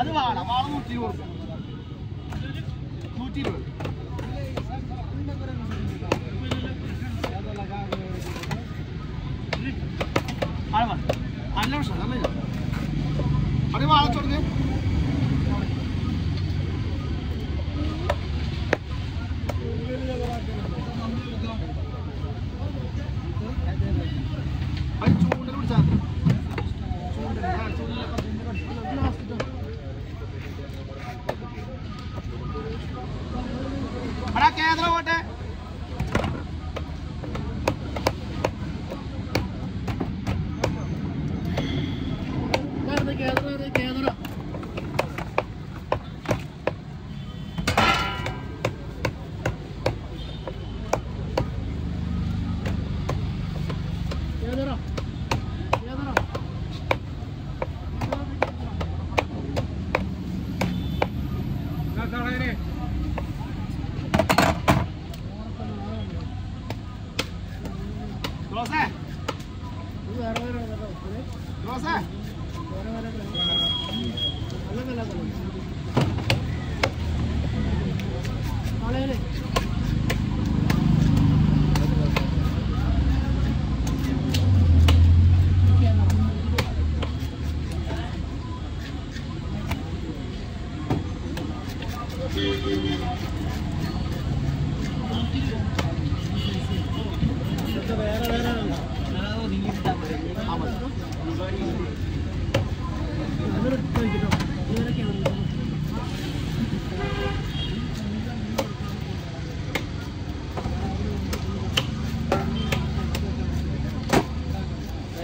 അത് വാള വാള നൂറ്റി ഇരുപത് നൂറ്റി ഇരുപത്. ഇവിടെ കേന്ദ്രം പോട്ടെ? దోసా దోసా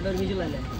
हेडर विजुअल है।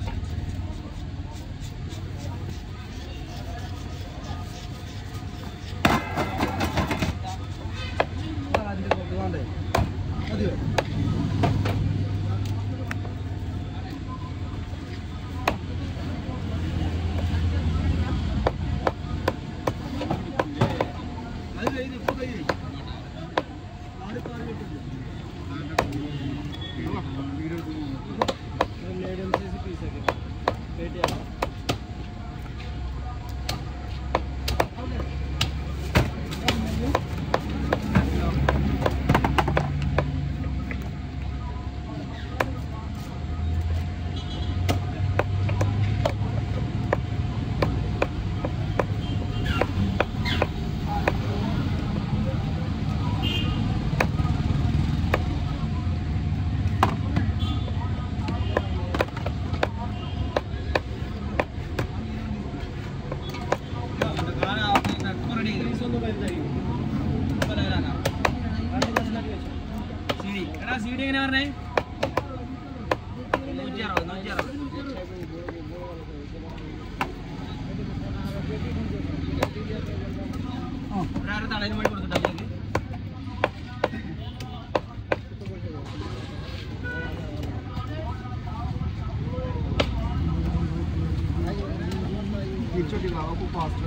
ಹೆಚ್ಚು ದಿನ ಫಾಸ್ಟ್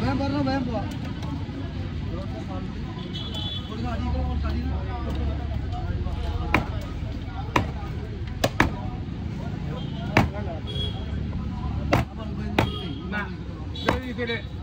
मैं भर रहा मैं बुआ Did it.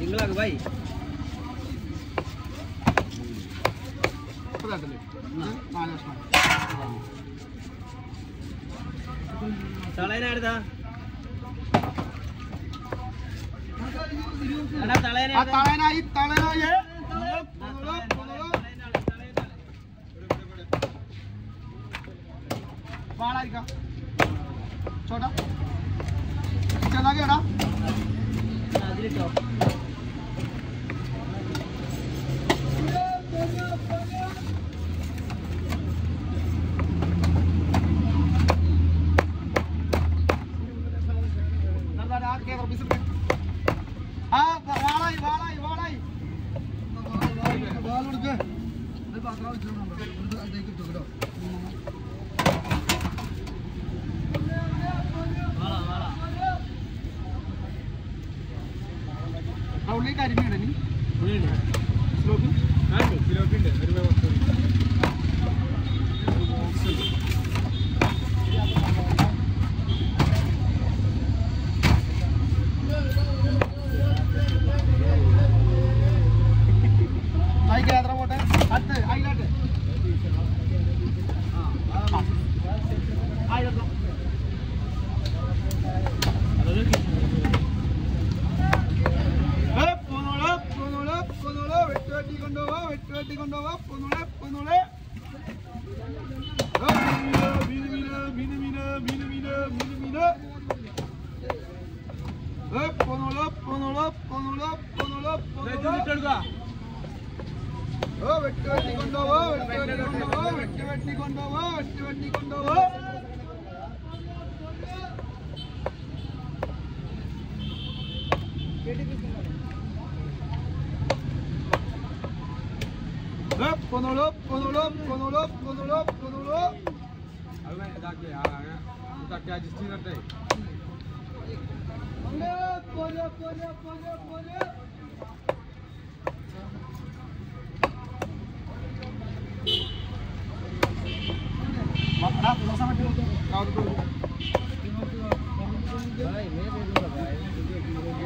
ಸಿಂಗ್ಲಾಗ ಬಾಯಿ ತಳೇನ ಹಿಡ್ದ ತಳೇನ ತಳೇನ ತಳೇನ छोटा। चला गया academy Ponelo. Hop, ponelo, ponelo, ponelo, ponelo, ponelo. ఓ వెట్టి వెట్టి కొండవో వెట్టి వెట్టి కొండవో వెట్టి వెట్టి కొండవో వెట్టి వెట్టి కొండవో Hop, ponelo, ponelo, ponelo, ponelo, ponelo. भाई मैं दे दूँगा भाई